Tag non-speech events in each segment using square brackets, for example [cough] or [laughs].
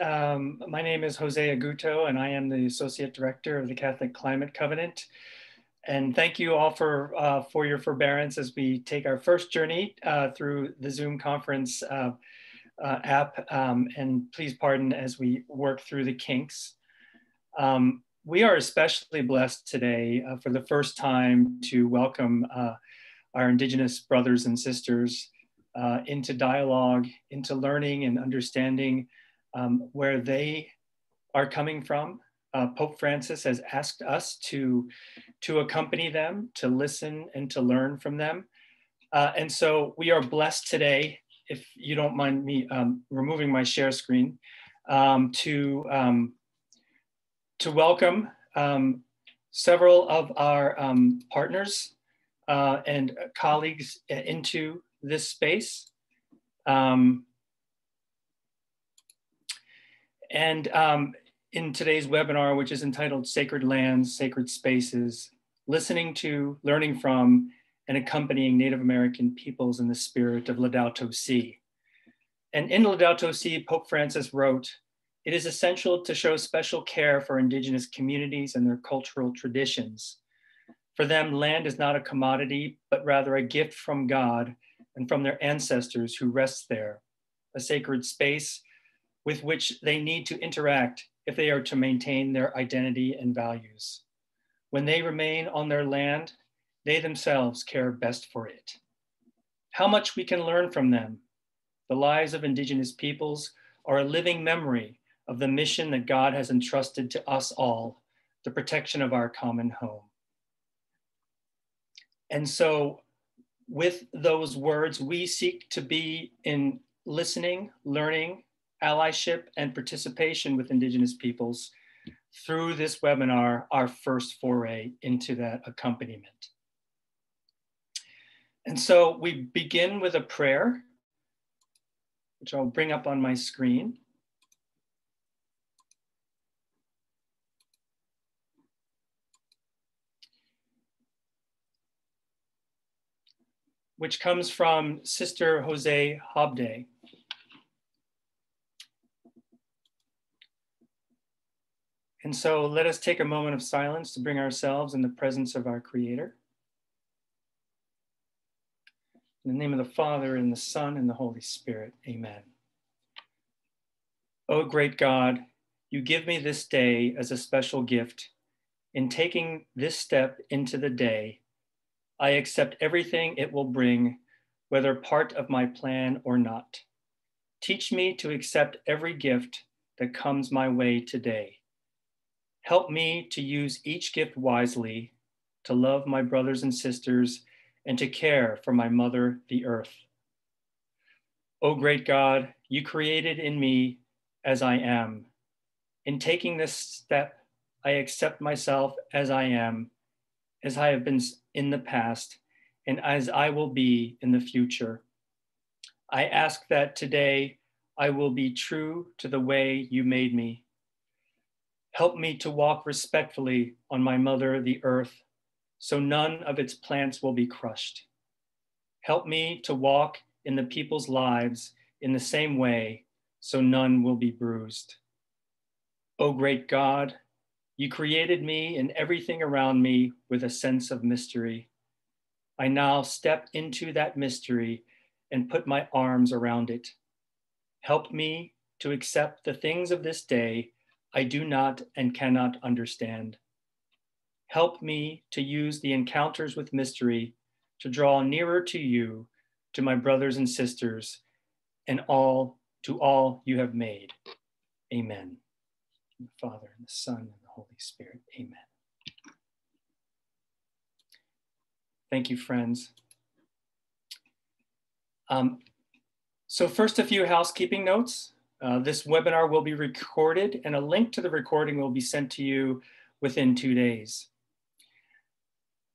Um, my name is Jose Aguto, and I am the Associate Director of the Catholic Climate Covenant. And thank you all for, uh, for your forbearance as we take our first journey uh, through the Zoom conference uh, uh app. Um, and please pardon as we work through the kinks. Um, we are especially blessed today uh, for the first time to welcome uh, our Indigenous brothers and sisters into dialogue, into learning and understanding um, where they are coming from. Uh, Pope Francis has asked us to, to accompany them, to listen and to learn from them. Uh, and so we are blessed today, if you don't mind me um, removing my share screen, um, to, um, to welcome um, several of our um, partners uh, and colleagues into this space. Um, and um, in today's webinar, which is entitled Sacred Lands, Sacred Spaces, listening to, learning from, and accompanying Native American peoples in the spirit of Laudato Si. And in Laudato Si, Pope Francis wrote, it is essential to show special care for indigenous communities and their cultural traditions. For them, land is not a commodity, but rather a gift from God and from their ancestors who rest there, a sacred space with which they need to interact if they are to maintain their identity and values. When they remain on their land, they themselves care best for it. How much we can learn from them. The lives of Indigenous peoples are a living memory of the mission that God has entrusted to us all, the protection of our common home. And so, with those words, we seek to be in listening, learning, allyship and participation with Indigenous peoples through this webinar, our first foray into that accompaniment. And so we begin with a prayer, which I'll bring up on my screen. which comes from Sister Jose Hobday. And so let us take a moment of silence to bring ourselves in the presence of our Creator. In the name of the Father, and the Son, and the Holy Spirit, amen. O great God, you give me this day as a special gift. In taking this step into the day, I accept everything it will bring, whether part of my plan or not. Teach me to accept every gift that comes my way today. Help me to use each gift wisely, to love my brothers and sisters, and to care for my mother, the earth. O great God, you created in me as I am. In taking this step, I accept myself as I am, as I have been in the past, and as I will be in the future. I ask that today I will be true to the way you made me Help me to walk respectfully on my mother, the earth, so none of its plants will be crushed. Help me to walk in the people's lives in the same way, so none will be bruised. O great God, you created me and everything around me with a sense of mystery. I now step into that mystery and put my arms around it. Help me to accept the things of this day I do not and cannot understand. Help me to use the encounters with mystery to draw nearer to you, to my brothers and sisters, and all to all you have made. Amen. The Father and the Son and the Holy Spirit. Amen. Thank you, friends. Um, so first, a few housekeeping notes. Uh, this webinar will be recorded and a link to the recording will be sent to you within two days.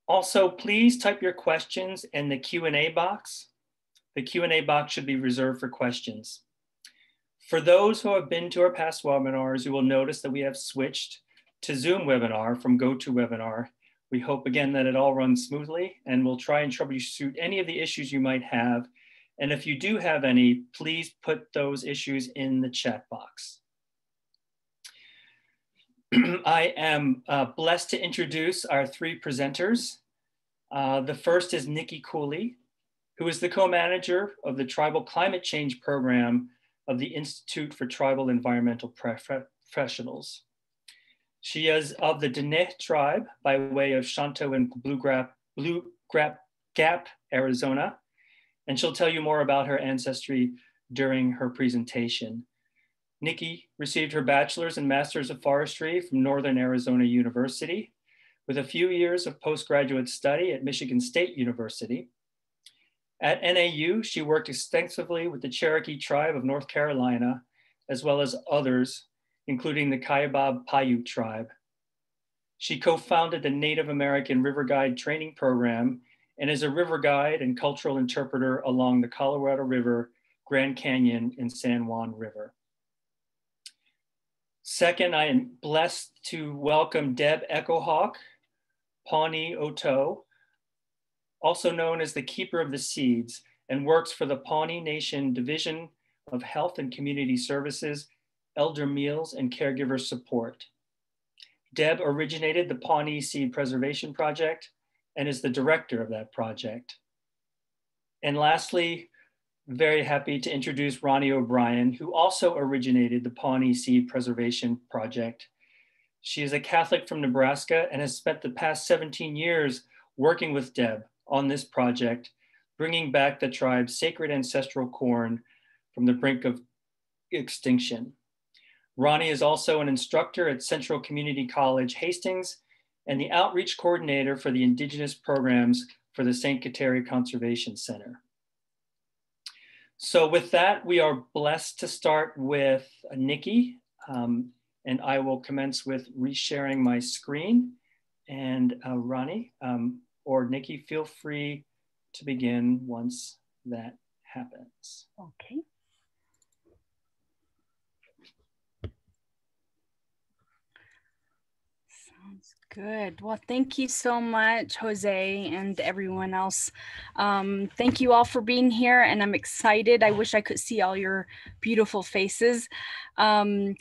Also, please type your questions in the Q&A box. The Q&A box should be reserved for questions. For those who have been to our past webinars, you will notice that we have switched to Zoom webinar from GoToWebinar. We hope again that it all runs smoothly and we'll try and troubleshoot any of the issues you might have and if you do have any, please put those issues in the chat box. [clears throat] I am uh, blessed to introduce our three presenters. Uh, the first is Nikki Cooley, who is the co-manager of the Tribal Climate Change Program of the Institute for Tribal Environmental Professionals. She is of the Diné tribe by way of Shonto and Blue Blue Gap, Arizona, and she'll tell you more about her ancestry during her presentation. Nikki received her bachelor's and master's of forestry from Northern Arizona University with a few years of postgraduate study at Michigan State University. At NAU, she worked extensively with the Cherokee tribe of North Carolina, as well as others, including the Kaibab Paiute tribe. She co-founded the Native American River Guide Training Program and is a river guide and cultural interpreter along the Colorado River, Grand Canyon, and San Juan River. Second, I am blessed to welcome Deb Echo-Hawk, Pawnee Oto, also known as the Keeper of the Seeds, and works for the Pawnee Nation Division of Health and Community Services, Elder Meals, and Caregiver Support. Deb originated the Pawnee Seed Preservation Project and is the director of that project. And lastly, very happy to introduce Ronnie O'Brien, who also originated the Pawnee Seed Preservation Project. She is a Catholic from Nebraska and has spent the past 17 years working with Deb on this project, bringing back the tribe's sacred ancestral corn from the brink of extinction. Ronnie is also an instructor at Central Community College Hastings and the outreach coordinator for the Indigenous programs for the St. Kateri Conservation Center. So with that, we are blessed to start with Nikki, um, and I will commence with resharing my screen. And uh, Ronnie um, or Nikki, feel free to begin once that happens. Okay. Good. Well, thank you so much, Jose, and everyone else. Um, thank you all for being here, and I'm excited. I wish I could see all your beautiful faces. Um,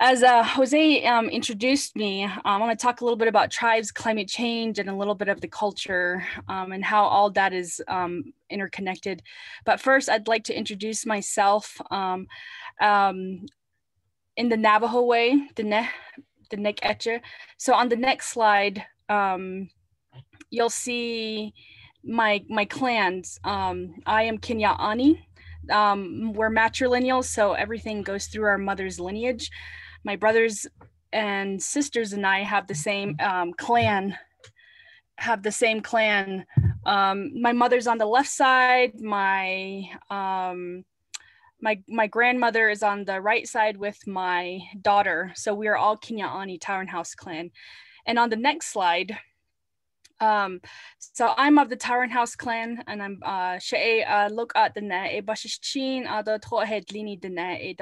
as uh, Jose um, introduced me, um, I'm to talk a little bit about tribes, climate change, and a little bit of the culture um, and how all that is um, interconnected. But first, I'd like to introduce myself in the Navajo way, the the neck etcher. So on the next slide, um, you'll see my my clans. Um, I am Kinya'ani. Um, we're matrilineal, so everything goes through our mother's lineage. My brothers and sisters and I have the same um, clan. Have the same clan. Um, my mother's on the left side. My um, my my grandmother is on the right side with my daughter. So we are all Kinya'ani Towering House clan. And on the next slide, um, so I'm of the Towering House clan and I'm uh she uh look at the net e bashishin uh the to head lini the net e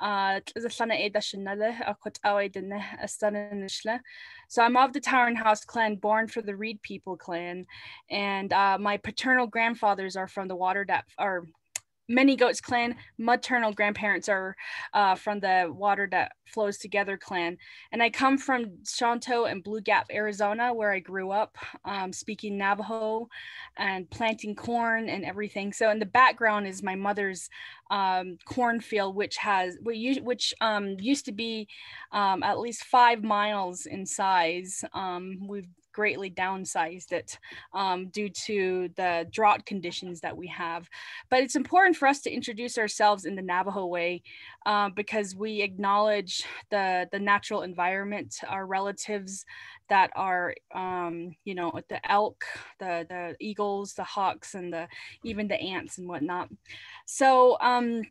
uh the sana e dash nada a kot awe the net a sana So I'm of the Towering House clan born for the Reed people clan and uh my paternal grandfathers are from the water that are many goats clan. Maternal grandparents are uh, from the water that flows together clan. And i come from shonto and blue gap arizona where i grew up um, speaking navajo and planting corn and everything. So in the background is my mother's um, cornfield which has which um, used to be um, at least five miles in size. Um, we've greatly downsized it um, due to the drought conditions that we have. But it's important for us to introduce ourselves in the Navajo way uh, because we acknowledge the, the natural environment, our relatives that are, um, you know, the elk, the, the eagles, the hawks, and the even the ants and whatnot. So, um,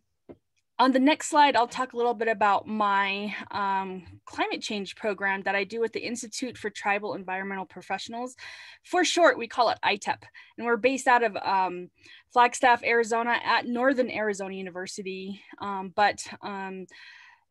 on the next slide, I'll talk a little bit about my um, climate change program that I do with the Institute for Tribal Environmental Professionals. For short, we call it ITEP, and we're based out of um, Flagstaff, Arizona at Northern Arizona University. Um, but um,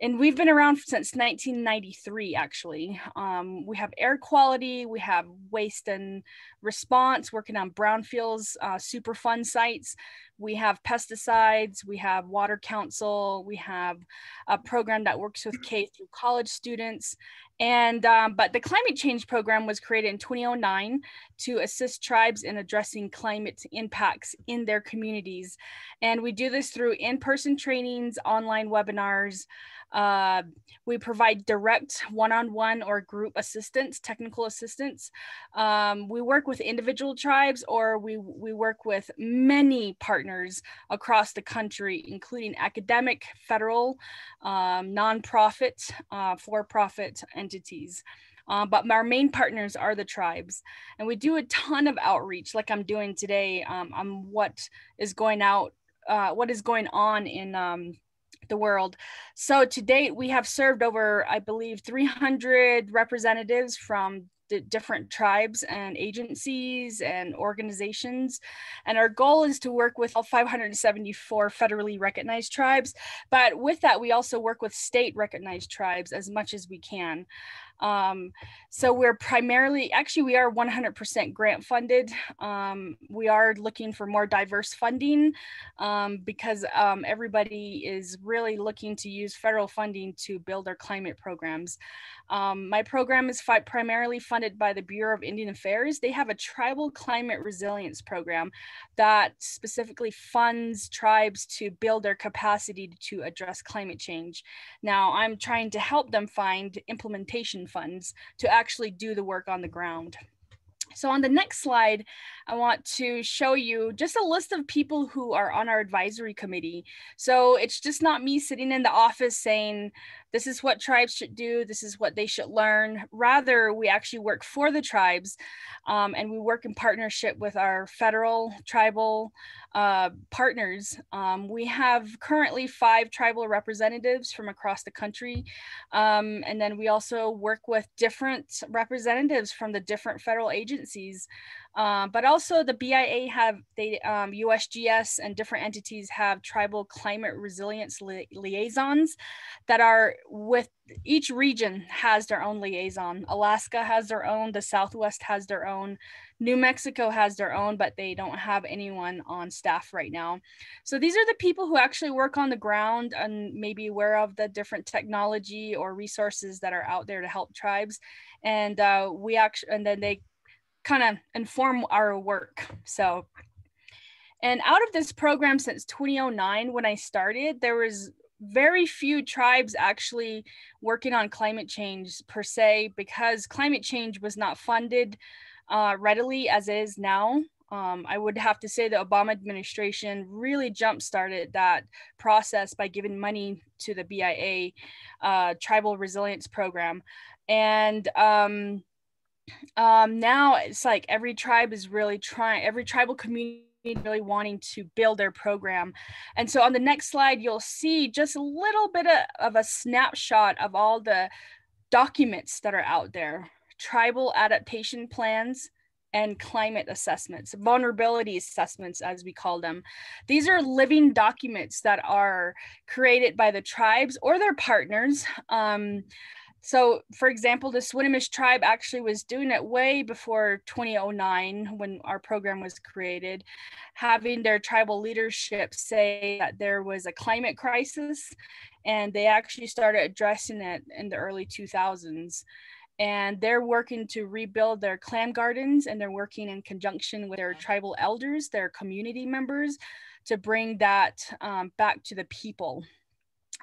and we've been around since 1993 actually um, we have air quality we have waste and response working on brownfields uh, superfund sites we have pesticides, we have water council, we have a program that works with K through college students. And, um, but the climate change program was created in 2009 to assist tribes in addressing climate impacts in their communities. And we do this through in-person trainings, online webinars, uh, we provide direct one-on-one or group assistance, technical assistance. Um, we work with individual tribes or we, we work with many partners across the country, including academic, federal, um, nonprofit, uh, for-profit entities. Uh, but our main partners are the tribes and we do a ton of outreach like i'm doing today um, on what is going out uh, what is going on in um, the world. So to date, we have served over, I believe, 300 representatives from the different tribes and agencies and organizations. And our goal is to work with all 574 federally recognized tribes. But with that, we also work with state recognized tribes as much as we can. Um, so we're primarily, actually, we are 100% grant funded. Um, we are looking for more diverse funding um, because um, everybody is really looking to use federal funding to build their climate programs. Um, my program is fi primarily funded by the Bureau of Indian Affairs. They have a tribal climate resilience program that specifically funds tribes to build their capacity to address climate change. Now, I'm trying to help them find implementation funds to actually do the work on the ground. So on the next slide, I want to show you just a list of people who are on our advisory committee. So it's just not me sitting in the office saying, this is what tribes should do, this is what they should learn. Rather, we actually work for the tribes um, and we work in partnership with our federal tribal uh, partners. Um, we have currently five tribal representatives from across the country. Um, and then we also work with different representatives from the different federal agencies. Um, but also the BIA have they um, USGS and different entities have tribal climate resilience li liaisons that are with each region has their own liaison. Alaska has their own, the Southwest has their own, New Mexico has their own, but they don't have anyone on staff right now. So these are the people who actually work on the ground and maybe aware of the different technology or resources that are out there to help tribes. And uh, we actually, and then they kind of inform our work. So, and out of this program since 2009, when I started, there was very few tribes actually working on climate change per se because climate change was not funded uh, readily as is now. Um, I would have to say the Obama administration really jump started that process by giving money to the BIA uh, Tribal Resilience Program. And um, um, now it's like every tribe is really trying, every tribal community really wanting to build their program. And so on the next slide, you'll see just a little bit of, of a snapshot of all the documents that are out there tribal adaptation plans, and climate assessments, vulnerability assessments, as we call them. These are living documents that are created by the tribes or their partners. Um, so, for example, the Swinomish tribe actually was doing it way before 2009 when our program was created, having their tribal leadership say that there was a climate crisis, and they actually started addressing it in the early 2000s. And they're working to rebuild their clan gardens, and they're working in conjunction with their tribal elders, their community members, to bring that um, back to the people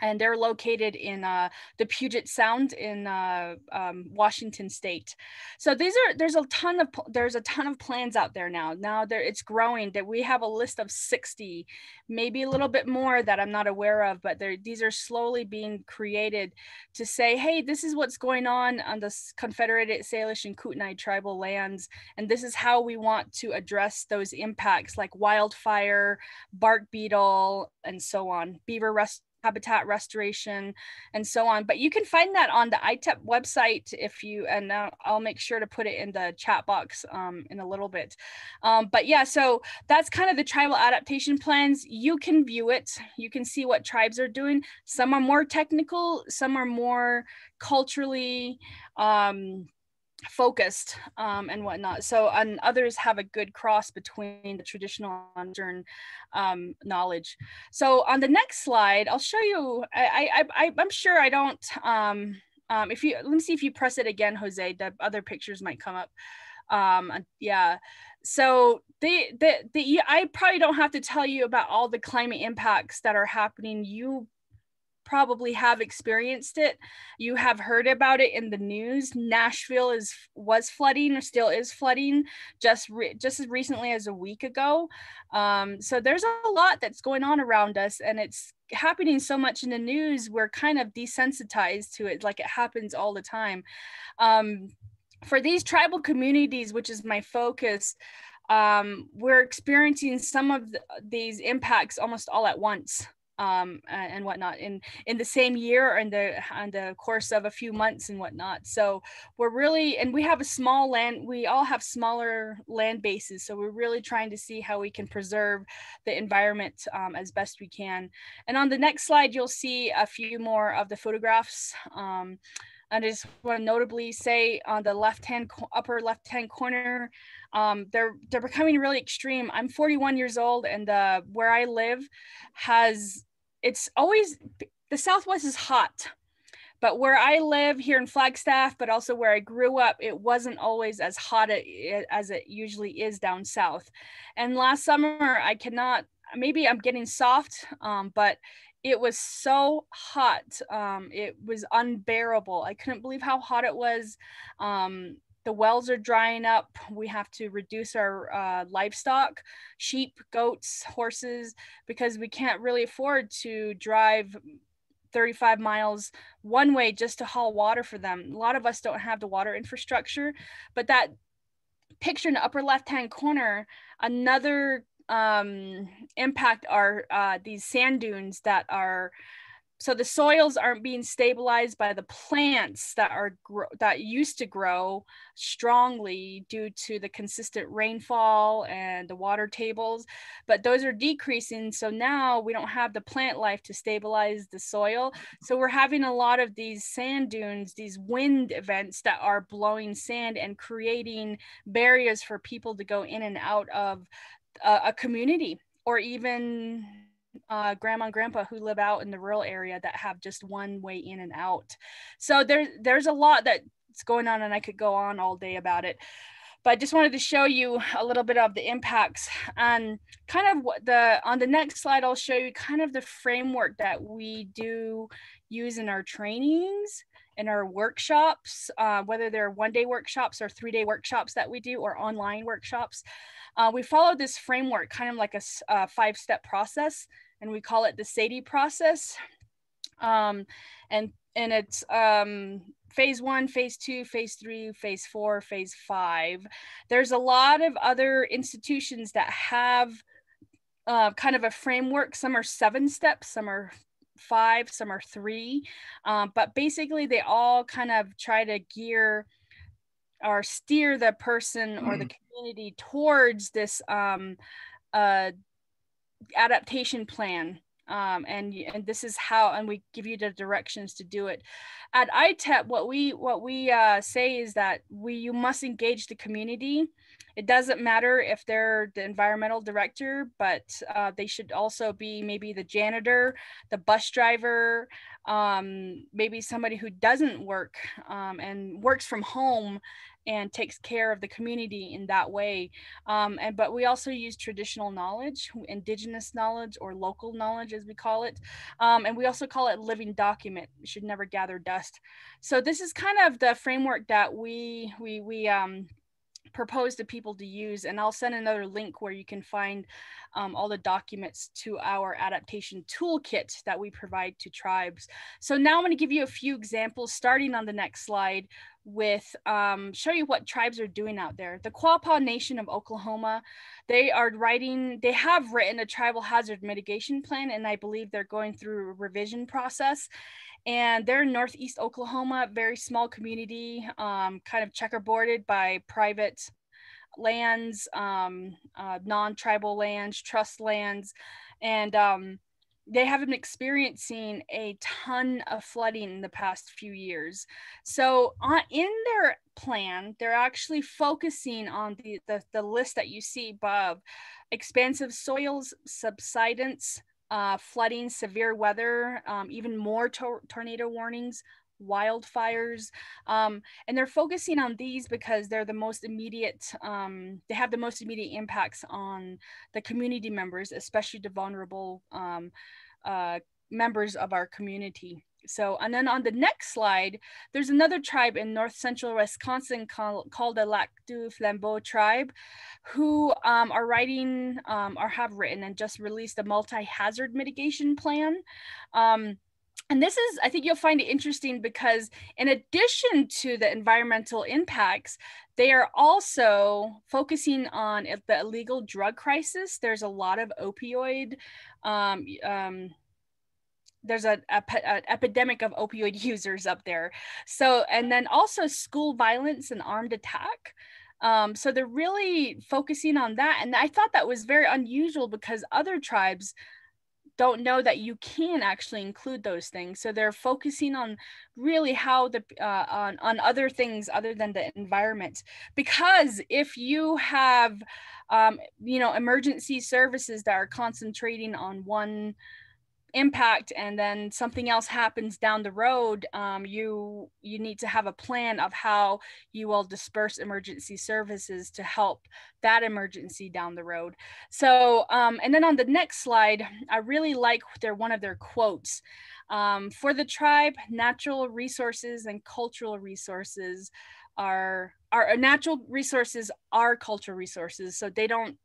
and they're located in uh, the Puget Sound in uh, um, Washington State. So these are there's a ton of there's a ton of plans out there now. Now there it's growing. That we have a list of 60, maybe a little bit more that I'm not aware of, but these are slowly being created to say, hey, this is what's going on on the Confederated Salish and Kootenai tribal lands, and this is how we want to address those impacts like wildfire, bark beetle, and so on. Beaver rest habitat restoration and so on but you can find that on the itep website if you and i'll make sure to put it in the chat box um, in a little bit. Um, but yeah so that's kind of the tribal adaptation plans. You can view it. You can see what tribes are doing. Some are more technical some are more culturally um, focused um, and whatnot. So, and others have a good cross between the traditional and modern um, knowledge. So, on the next slide, I'll show you. I, I, I I'm sure I don't. Um, um, if you let me see if you press it again, Jose, the other pictures might come up. Um, yeah. So the the the I probably don't have to tell you about all the climate impacts that are happening. You probably have experienced it. You have heard about it in the news. Nashville is was flooding or still is flooding just re- just as recently as a week ago. Um, so there's a lot that's going on around us, and it's happening so much in the news. We're kind of desensitized to it, like it happens all the time. Um, for these tribal communities, which is my focus. Um, we're experiencing some of the, these impacts almost all at once um, and whatnot in in the same year or in the in the course of a few months and whatnot. So we're really and we have a small land. We all have smaller land bases, so we're really trying to see how we can preserve the environment um, as best we can. And on the next slide, you'll see a few more of the photographs. Um, I just want to notably say on the left hand upper left hand corner, um, they're they're becoming really extreme. I'm 41 years old, and uh, where I live has it's always the Southwest is hot, but where I live here in Flagstaff, but also where I grew up, it wasn't always as hot as it usually is down south. And last summer, I cannot. Maybe I'm getting soft, um, but it was so hot. Um, it was unbearable. I couldn't believe how hot it was. Um, the wells are drying up. We have to reduce our uh, livestock, sheep, goats, horses, because we can't really afford to drive 35 miles one way just to haul water for them. A lot of us don't have the water infrastructure, but that picture in the upper left hand corner, another um, impact are uh, these sand dunes that are so the soils aren't being stabilized by the plants that are that used to grow strongly due to the consistent rainfall and the water tables but those are decreasing so now we don't have the plant life to stabilize the soil. So we're having a lot of these sand dunes these wind events that are blowing sand and creating barriers for people to go in and out of a, a community or even uh, grandma and grandpa who live out in the rural area that have just one way in and out. So there's there's a lot that's going on, and I could go on all day about it. But I just wanted to show you a little bit of the impacts and kind of what the on the next slide I'll show you kind of the framework that we do use in our trainings in our workshops, uh, whether they're one day workshops or three day workshops that we do or online workshops. Uh, we follow this framework kind of like a, a five step process and we call it the Sadie process. Um, and and it's um, phase one, phase two, phase three, phase four, phase five. There's a lot of other institutions that have uh, kind of a framework. Some are seven steps, some are five, some are three. Um, but basically, they all kind of try to gear or steer the person or the mm. community towards this um, uh, adaptation plan um, and and this is how and we give you the directions to do it at ITEP what we what we uh, say is that we you must engage the community it doesn't matter if they're the environmental director but uh, they should also be maybe the janitor the bus driver um, maybe somebody who doesn't work um, and works from home and takes care of the community in that way. Um, and but we also use traditional knowledge, indigenous knowledge, or local knowledge, as we call it. Um, and we also call it living document. We should never gather dust. So this is kind of the framework that we we we um, propose to people to use. And I'll send another link where you can find um, all the documents to our adaptation toolkit that we provide to tribes. So now I'm going to give you a few examples starting on the next slide with um, show you what tribes are doing out there. The Quapaw Nation of Oklahoma, they are writing, they have written a tribal hazard mitigation plan, and I believe they're going through a revision process. And they're in Northeast Oklahoma, very small community, um, kind of checkerboarded by private lands, um, uh, non-tribal lands, trust lands, and um, they have been experiencing a ton of flooding in the past few years. So on, in their plan, they're actually focusing on the, the, the list that you see above, expansive soils, subsidence, uh, flooding, severe weather, um, even more to- tornado warnings, wildfires um, and they're focusing on these because they're the most immediate um, they have the most immediate impacts on the community members especially the vulnerable um, uh, members of our community so and then on the next slide there's another tribe in north central wisconsin called, called the lac du flambeau tribe who um, are writing um, or have written and just released a multi-hazard mitigation plan. Um, and this is i think you'll find it interesting because in addition to the environmental impacts they are also focusing on the illegal drug crisis. There's a lot of opioid um, um, there's a, a, an epidemic of opioid [laughs] users up there. So and then also school violence and armed attack. Um, so they're really focusing on that and i thought that was very unusual because other tribes don't know that you can actually include those things. So they're focusing on really how the uh, on, on other things other than the environment. Because if you have um, you know emergency services that are concentrating on one impact and then something else happens down the road um, you you need to have a plan of how you will disperse emergency services to help that emergency down the road. So um, and then on the next slide i really like their one of their quotes um, for the tribe natural resources and cultural resources are our natural resources are cultural resources so they don't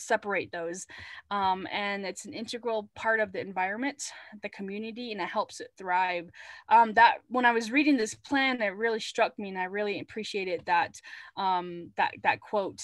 separate those. Um, and it's an integral part of the environment, the community, and it helps it thrive. Um, that when I was reading this plan, it really struck me, and I really appreciated that um, that that quote.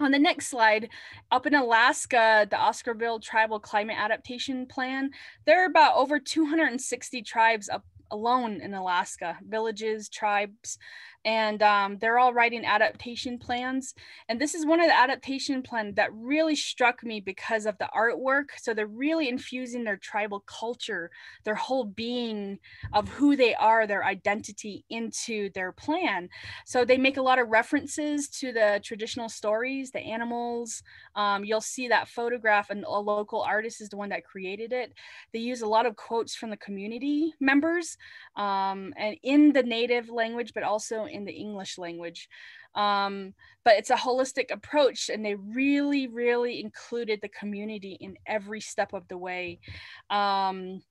On the next slide, up in Alaska, the Oscarville Tribal Climate Adaptation Plan, there are about over 260 tribes up alone in Alaska, villages, tribes, and um, they're all writing adaptation plans. And this is one of the adaptation plans that really struck me because of the artwork. So they're really infusing their tribal culture, their whole being of who they are, their identity into their plan. So they make a lot of references to the traditional stories, the animals. Um, you'll see that photograph, and a local artist is the one that created it. They use a lot of quotes from the community members um, and in the native language, but also in the English language. Um, but it's a holistic approach, and they really, really included the community in every step of the way. Um,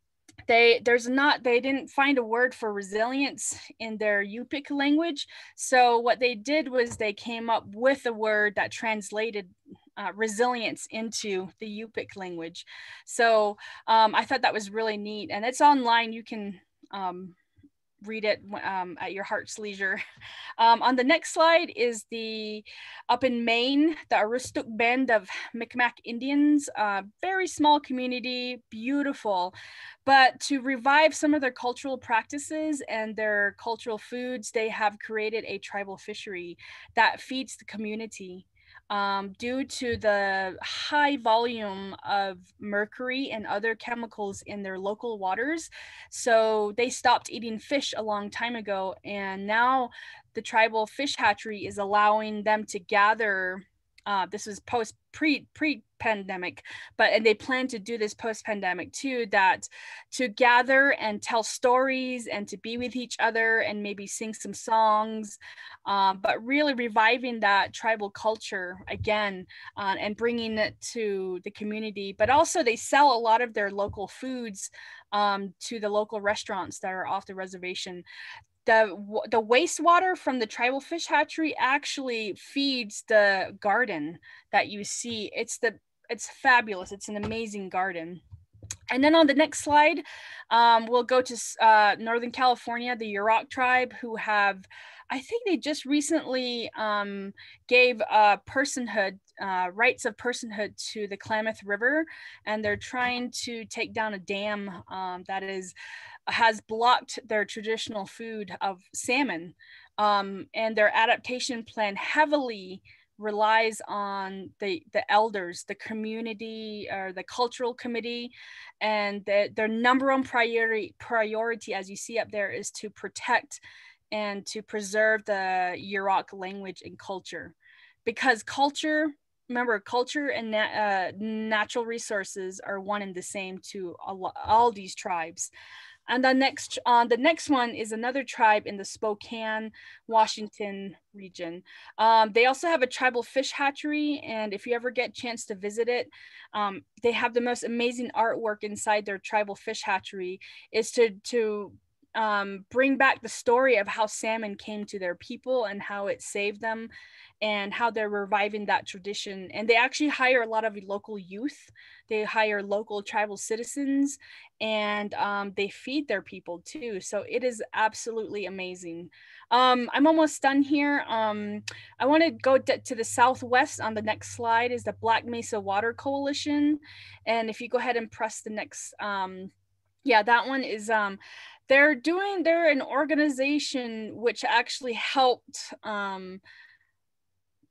they there's not they didn't find a word for resilience in their Yupik language. So what they did was they came up with a word that translated uh, resilience into the Yupik language. So um, I thought that was really neat, and it's online. You can um, read it um, at your heart's leisure. [laughs] Um, on the next slide is the up in Maine, the Aroostook Band of Micmac Indians, very small community, beautiful. But to revive some of their cultural practices and their cultural foods, they have created a tribal fishery that feeds the community um, due to the high volume of mercury and other chemicals in their local waters. So they stopped eating fish a long time ago. And now the tribal fish hatchery is allowing them to gather uh, this was post pre pre pandemic but and they plan to do this post pandemic too that to gather and tell stories and to be with each other and maybe sing some songs um, but really reviving that tribal culture again uh, and bringing it to the community. But also they sell a lot of their local foods um, to the local restaurants that are off the reservation the the wastewater from the tribal fish hatchery actually feeds the garden that you see. It's the it's fabulous. It's an amazing garden. And then on the next slide um, we'll go to uh, northern california the yurok tribe who have i think they just recently um, gave a personhood uh, rights of personhood to the klamath river and they're trying to take down a dam um, that is has blocked their traditional food of salmon um, and their adaptation plan heavily relies on the the elders, the community or the cultural committee, and the, their number one priority priority, as you see up there, is to protect and to preserve the Yurok language and culture, because culture. Remember, culture and uh, natural resources are one and the same to all, all these tribes. And the next, uh, the next one is another tribe in the Spokane, Washington region. Um, they also have a tribal fish hatchery, and if you ever get a chance to visit it, um, they have the most amazing artwork inside their tribal fish hatchery. Is to to um, bring back the story of how salmon came to their people and how it saved them and how they're reviving that tradition. And they actually hire a lot of local youth. They hire local tribal citizens and um, they feed their people too. So it is absolutely amazing. Um, I'm almost done here. Um, I want to go to the southwest on the next slide is the Black Mesa Water Coalition. And if you go ahead and press the next, um, yeah, that one is, um, they're doing, they're an organization which actually helped um,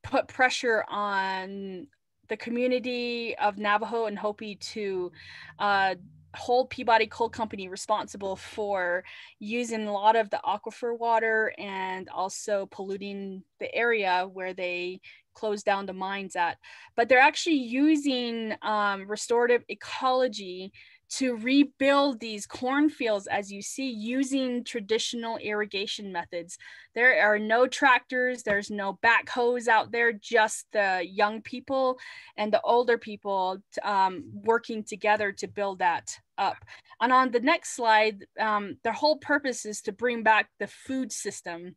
put pressure on the community of Navajo and Hopi to uh, hold Peabody Coal Company responsible for using a lot of the aquifer water and also polluting the area where they closed down the mines at. But they're actually using um, restorative ecology to rebuild these cornfields as you see using traditional irrigation methods. There are no tractors, there's no backhoes out there, just the young people and the older people um, working together to build that up. And on the next slide, um, their whole purpose is to bring back the food system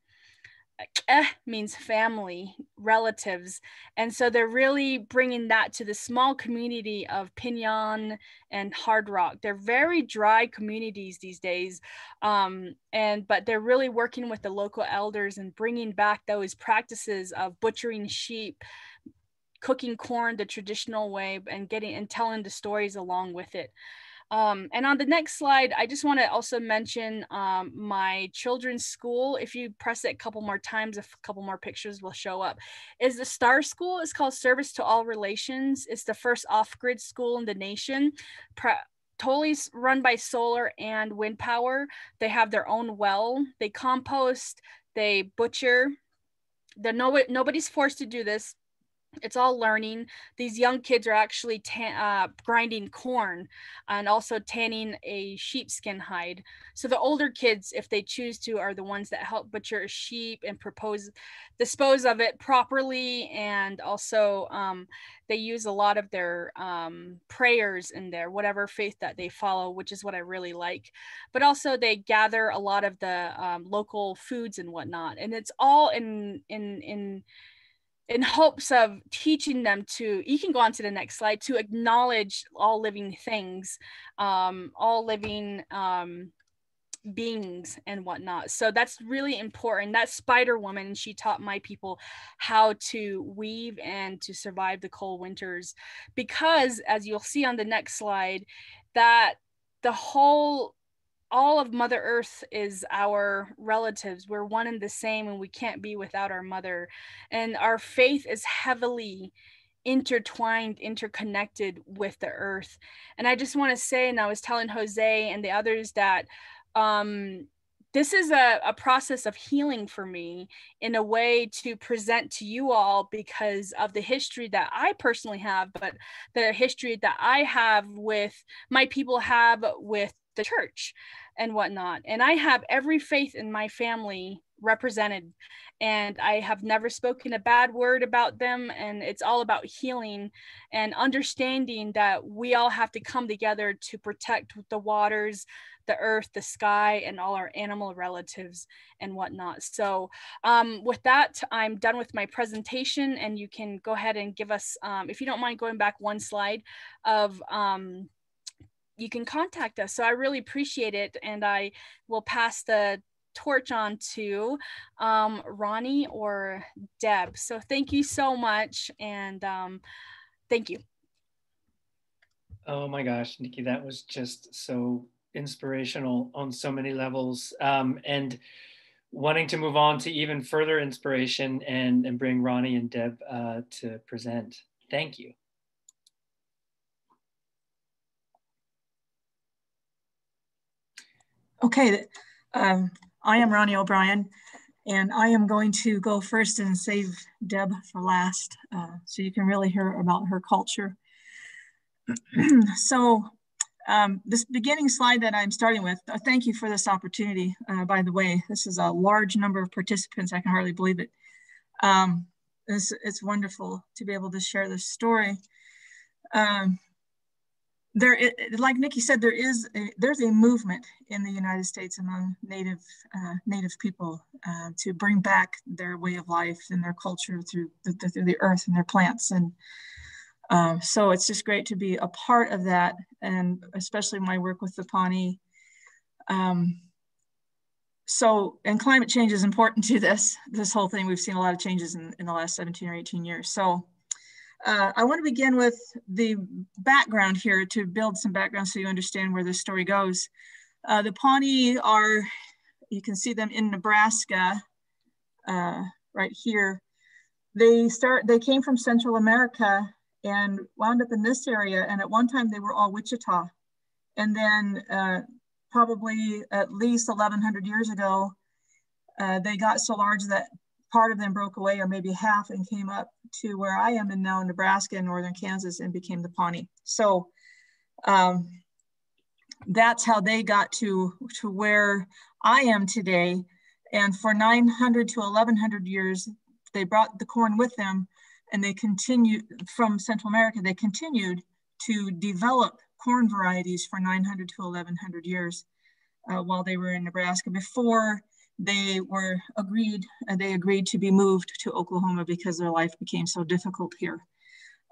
eh means family, relatives. And so they're really bringing that to the small community of Pinon and Hard Rock. They're very dry communities these days. Um, and but they're really working with the local elders and bringing back those practices of butchering sheep, cooking corn the traditional way and getting and telling the stories along with it. Um, and on the next slide, I just want to also mention um, my children's school. If you press it a couple more times, a couple more pictures will show up. Is the STAR School? It's called Service to All Relations. It's the first off-grid school in the nation. totally run by solar and wind power. They have their own well. They compost. They butcher. They're no, nobody's forced to do this it's all learning. These young kids are actually uh, grinding corn and also tanning a sheepskin hide. So the older kids, if they choose to, are the ones that help butcher a sheep and propose, dispose of it properly. And also um, they use a lot of their um, prayers in there, whatever faith that they follow, which is what I really like. But also they gather a lot of the um, local foods and whatnot. And it's all in, in, in, in hopes of teaching them to you can go on to the next slide to acknowledge all living things um, all living um, beings and whatnot. So that's really important. That spider woman she taught my people how to weave and to survive the cold winters. Because as you'll see on the next slide that the whole all of Mother Earth is our relatives. We're one and the same, and we can't be without our mother. And our faith is heavily intertwined, interconnected with the earth. And I just want to say, and I was telling Jose and the others that um, this is a, a process of healing for me in a way to present to you all because of the history that I personally have, but the history that I have with my people have with the church and whatnot. And I have every faith in my family represented and I have never spoken a bad word about them. And it's all about healing and understanding that we all have to come together to protect the waters, the earth, the sky, and all our animal relatives and whatnot. So, um, with that, I'm done with my presentation, and you can go ahead and give us, um, if you don't mind going back one slide of. Um, you can contact us. So I really appreciate it. And I will pass the torch on to um, Ronnie or Deb. So thank you so much. And um, thank you. Oh my gosh, Nikki, that was just so inspirational on so many levels. Um, and wanting to move on to even further inspiration and, and bring Ronnie and Deb uh, to present. Thank you. Okay, um, I am Ronnie O'Brien, and I am going to go first and save Deb for last, uh, so you can really hear about her culture. [clears throat] so um, this beginning slide that I'm starting with, uh, thank you for this opportunity, uh, by the way. This is a large number of participants, I can hardly believe it. Um, it's, it's wonderful to be able to share this story. Um, there, like Nikki said, there is a, there's a movement in the United States among Native uh, Native people uh, to bring back their way of life and their culture through the, through the earth and their plants, and um, so it's just great to be a part of that, and especially my work with the Pawnee. Um, so, and climate change is important to this this whole thing. We've seen a lot of changes in, in the last 17 or 18 years. So uh, I want to begin with the background here to build some background so you understand where this story goes. Uh, the Pawnee are, you can see them in Nebraska, uh, right here. They start, they came from Central America and wound up in this area. And at one time they were all Wichita. And then uh, probably at least 1100 years ago, uh, they got so large that part of them broke away or maybe half and came up to where I am in now Nebraska and northern Kansas and became the Pawnee. So um, that's how they got to, to where I am today. And for 900 to 1100 years, they brought the corn with them and they continued from Central America, they continued to develop corn varieties for 900 to 1100 years uh, while they were in Nebraska before they were agreed, uh, they agreed to be moved to Oklahoma because their life became so difficult here.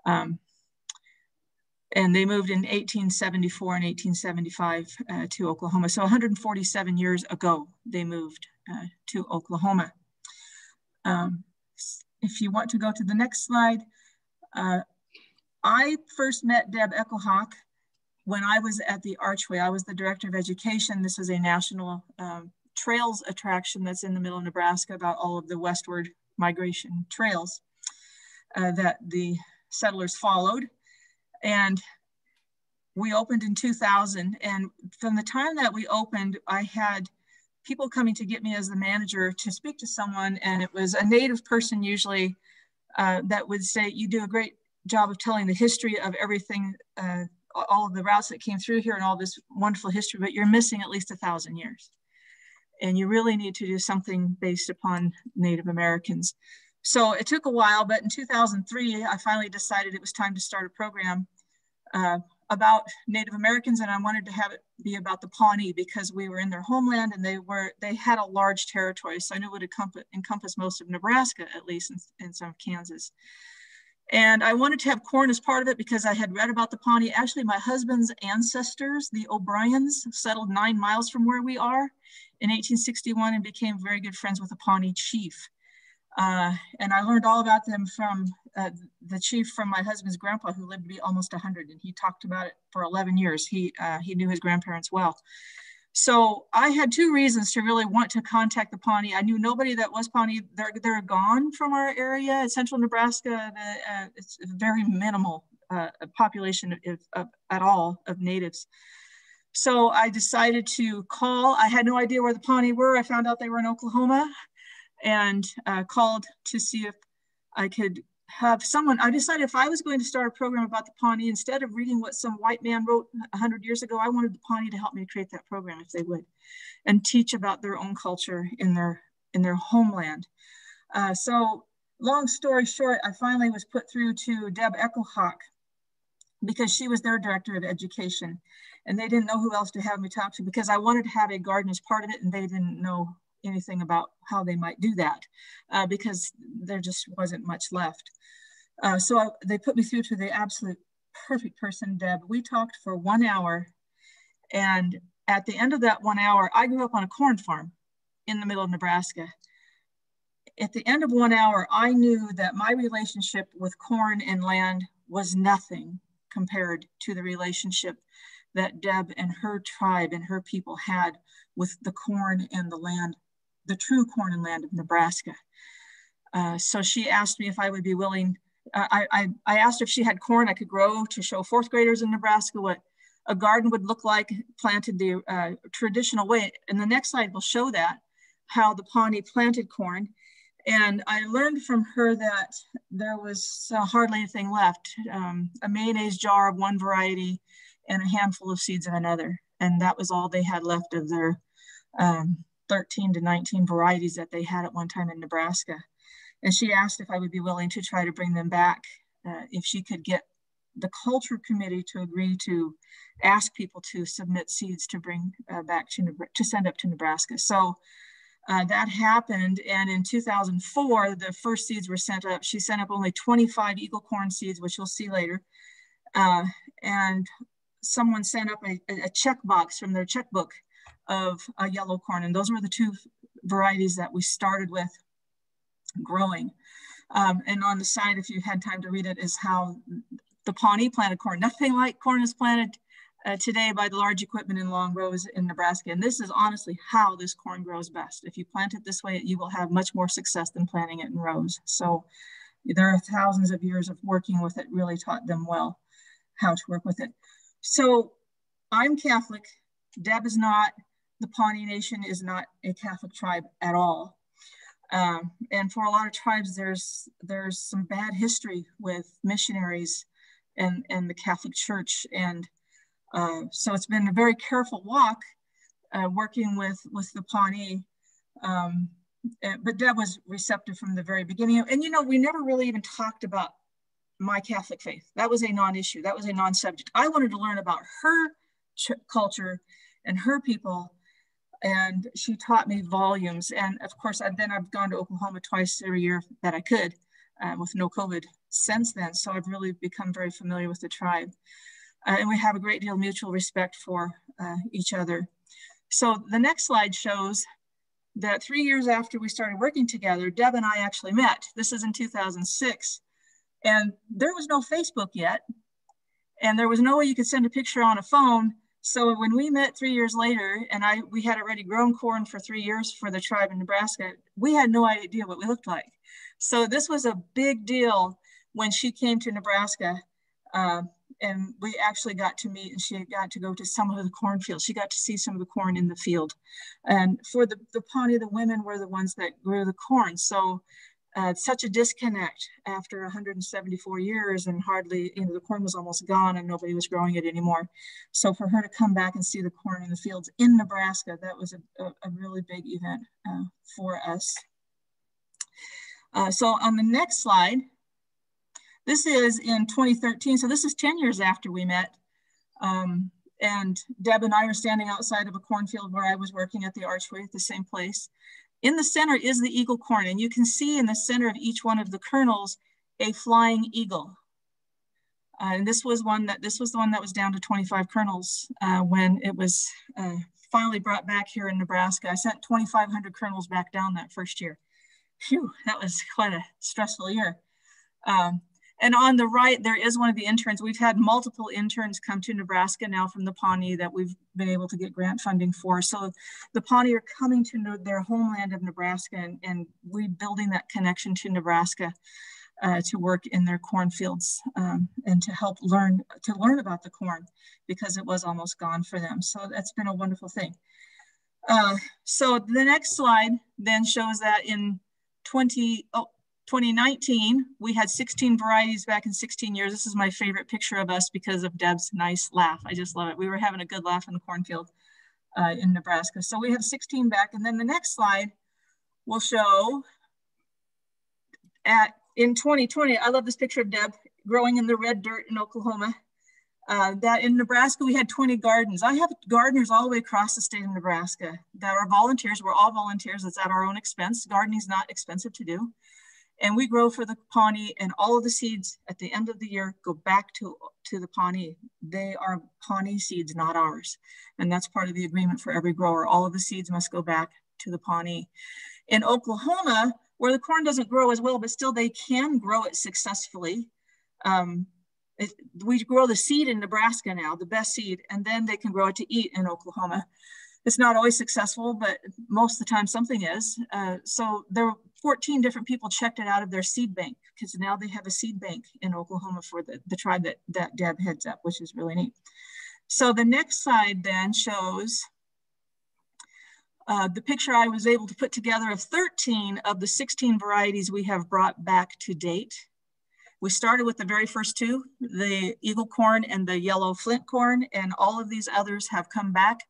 Um, and they moved in 1874 and 1875 uh, to Oklahoma. So 147 years ago, they moved uh, to Oklahoma. Um, if you want to go to the next slide, uh, I first met Deb Echo-Hawk when I was at the Archway. I was the director of education. This was a national um, trails attraction that's in the middle of Nebraska about all of the westward migration trails uh, that the settlers followed. And we opened in 2000. And from the time that we opened, I had people coming to get me as the manager to speak to someone. And it was a native person usually uh, that would say, you do a great job of telling the history of everything, uh, all of the routes that came through here and all this wonderful history, but you're missing at least a thousand years and you really need to do something based upon Native Americans. So it took a while, but in 2003, I finally decided it was time to start a program uh, about Native Americans, and I wanted to have it be about the Pawnee because we were in their homeland and they were they had a large territory, so I knew it would encompass, most of Nebraska, at least, and, and some of Kansas. And I wanted to have corn as part of it because I had read about the Pawnee. Actually, my husband's ancestors, the O'Briens, settled nine miles from where we are in 1861 and became very good friends with a Pawnee chief. Uh, and I learned all about them from uh, the chief from my husband's grandpa who lived to be almost 100 and he talked about it for 11 years. He, uh, he knew his grandparents well. So I had two reasons to really want to contact the Pawnee. I knew nobody that was Pawnee. They're, they're gone from our area, central Nebraska. The, uh, it's a very minimal uh, population of, of, at all of natives. So I decided to call. I had no idea where the Pawnee were. I found out they were in Oklahoma and uh, called to see if I could have someone, I decided if I was going to start a program about the Pawnee, instead of reading what some white man wrote 100 years ago, I wanted the Pawnee to help me create that program if they would, and teach about their own culture in their, in their homeland. Uh, so long story short, I finally was put through to Deb Echo-Hawk because she was their director of education. And they didn't know who else to have me talk to because I wanted to have a garden as part of it and they didn't know anything about how they might do that uh, because there just wasn't much left. Uh, so I, they put me through to the absolute perfect person, Deb. We talked for one hour. And at the end of that one hour, I grew up on a corn farm in the middle of Nebraska. At the end of one hour, I knew that my relationship with corn and land was nothing compared to the relationship that Deb and her tribe and her people had with the corn and the land the true corn and land of Nebraska. Uh, so she asked me if I would be willing. Uh, I, I, I asked if she had corn I could grow to show fourth graders in Nebraska what a garden would look like planted the uh, traditional way. And the next slide will show that, how the Pawnee planted corn. And I learned from her that there was hardly anything left, um, a mayonnaise jar of one variety and a handful of seeds of another. And that was all they had left of their um, 13 to 19 varieties that they had at one time in Nebraska. And she asked if I would be willing to try to bring them back, uh, if she could get the culture committee to agree to ask people to submit seeds to bring uh, back to, to send up to Nebraska. So uh, that happened. And in 2004, the first seeds were sent up. She sent up only 25 Eagle corn seeds, which you'll see later. Uh, and someone sent up a, a checkbox from their checkbook of a yellow corn. And those were the two varieties that we started with growing. Um, and on the side, if you had time to read it, is how the Pawnee planted corn. Nothing like corn is planted uh, today by the large equipment in long rows in Nebraska. And this is honestly how this corn grows best. If you plant it this way, you will have much more success than planting it in rows. So there are thousands of years of working with it really taught them well how to work with it. So I'm Catholic, Deb is not, the Pawnee Nation is not a Catholic tribe at all. Um, and for a lot of tribes, there's there's some bad history with missionaries and, and the Catholic Church. And uh, so it's been a very careful walk uh, working with, with the Pawnee. Um, but Deb was receptive from the very beginning. And you know, we never really even talked about my Catholic faith. That was a non-issue. That was a non-subject. I wanted to learn about her culture and her people. And she taught me volumes. And of course, I, then I've gone to Oklahoma twice every year that I could uh, with no COVID since then. So I've really become very familiar with the tribe. Uh, and we have a great deal of mutual respect for uh, each other. So the next slide shows that three years after we started working together, Deb and I actually met. This is in 2006. And there was no Facebook yet. And there was no way you could send a picture on a phone. So when we met three years later, and I we had already grown corn for three years for the tribe in Nebraska, we had no idea what we looked like. So this was a big deal when she came to Nebraska. Uh, and we actually got to meet and she got to go to some of the cornfields. She got to see some of the corn in the field. And for the, the Pawnee, the women were the ones that grew the corn. So uh, such a disconnect after 174 years and hardly, you know, the corn was almost gone and nobody was growing it anymore. So for her to come back and see the corn in the fields in Nebraska, that was a, a, a really big event uh, for us. Uh, so on the next slide, this is in 2013. So this is 10 years after we met. Um, and Deb and I are standing outside of a cornfield where I was working at the archway at the same place. In the center is the eagle corn. And you can see in the center of each one of the kernels, a flying eagle. Uh, and this was one that, this was the one that was down to 25 kernels uh, when it was uh, finally brought back here in Nebraska. I sent 2,500 kernels back down that first year phew, that was quite a stressful year. Um, and on the right, there is one of the interns. We've had multiple interns come to Nebraska now from the Pawnee that we've been able to get grant funding for. So the Pawnee are coming to their homeland of Nebraska and, and rebuilding that connection to Nebraska uh, to work in their cornfields um, and to help learn to learn about the corn because it was almost gone for them. So that's been a wonderful thing. Uh, so the next slide then shows that in 20, oh, 2019, we had 16 varieties back in 16 years. This is my favorite picture of us because of Deb's nice laugh. I just love it. We were having a good laugh in the cornfield uh, in Nebraska. So we have 16 back. And then the next slide will show at in 2020, I love this picture of Deb growing in the red dirt in Oklahoma. Uh, that in Nebraska, we had 20 gardens. I have gardeners all the way across the state of Nebraska that are volunteers. We're all volunteers. It's at our own expense. Gardening is not expensive to do. And we grow for the Pawnee and all of the seeds at the end of the year go back to, to the Pawnee. They are Pawnee seeds, not ours. And that's part of the agreement for every grower. All of the seeds must go back to the Pawnee. In Oklahoma, where the corn doesn't grow as well, but still they can grow it successfully. Um, we grow the seed in Nebraska now, the best seed, and then they can grow it to eat in Oklahoma. it's not always successful, but most of the time something is. Uh, so there 14 different people checked it out of their seed bank because now they have a seed bank in Oklahoma for the, the tribe that, that Deb heads up, which is really neat. So the next slide then shows uh, the picture I was able to put together of 13 of the 16 varieties we have brought back to date. We started with the very first two, the eagle corn and the yellow flint corn, and all of these others have come back.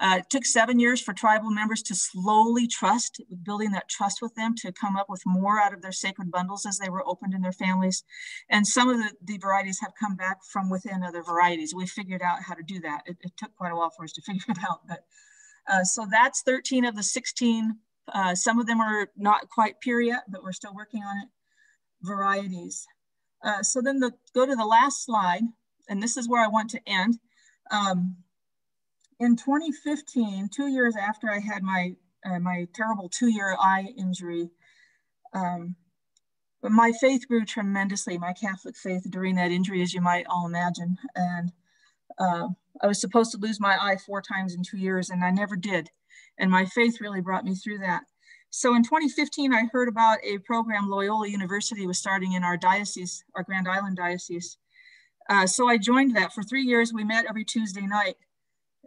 Uh, it took seven years for tribal members to slowly trust, building that trust with them to come up with more out of their sacred bundles as they were opened in their families. And some of the, the varieties have come back from within other varieties. We figured out how to do that. It, it took quite a while for us to [laughs] figure it out, but uh, so that's 13 of the 16. Uh, some of them are not quite pure yet, but we're still working on it. Varieties. Uh, so then the, go to the last slide, and this is where I want to end. Um, in 2015, two years after I had my, uh, my terrible two-year eye injury, um, my faith grew tremendously, my Catholic faith during that injury, as you might all imagine. And uh, I was supposed to lose my eye four times in two years, and I never did. And my faith really brought me through that. So in 2015, I heard about a program Loyola University was starting in our diocese, our Grand Island diocese. Uh, so I joined that. For three years, we met every Tuesday night.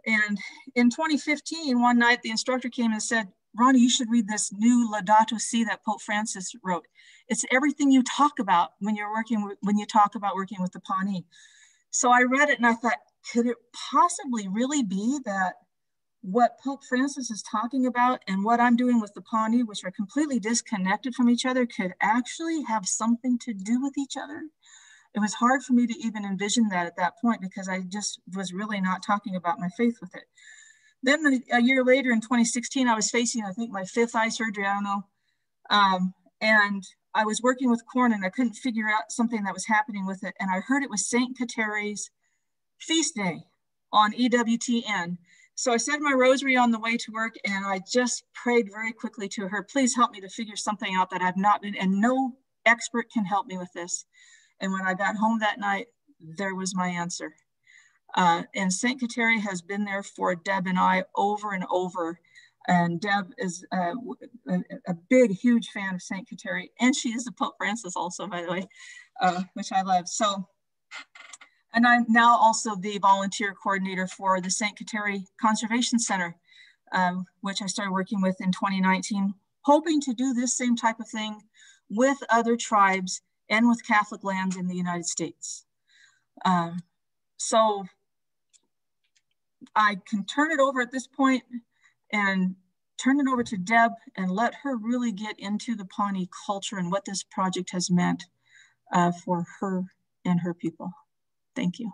And in 2015, one night, the instructor came and said, Ronnie, you should read this new Laudato Si that Pope Francis wrote. It's everything you talk about when you're working with, when you talk about working with the Pawnee. So I read it and I thought, could it possibly really be that what Pope Francis is talking about and what I'm doing with the Pawnee, which are completely disconnected from each other, could actually have something to do with each other? It was hard for me to even envision that at that point because I just was really not talking about my faith with it. Then a year later in 2016, I was facing, I think, my fifth eye surgery, I don't know. Um, and I was working with corn and I couldn't figure out something that was happening with it. And I heard it was St. Kateri's feast day on EWTN. So I said my rosary on the way to work and I just prayed very quickly to her, please help me to figure something out that I've not been, and no expert can help me with this. And when I got home that night, there was my answer. Uh, and St. Kateri has been there for Deb and I over and over. And Deb is uh, a, a, big, huge fan of St. Kateri. And she is the Pope Francis also, by the way, uh, which I love. So and I'm now also the volunteer coordinator for the St. Kateri Conservation Center, um, which I started working with in 2019, hoping to do this same type of thing with other tribes and with Catholic lands in the United States. Um, so I can turn it over at this point and turn it over to Deb and let her really get into the Pawnee culture and what this project has meant uh, for her and her people. Thank you.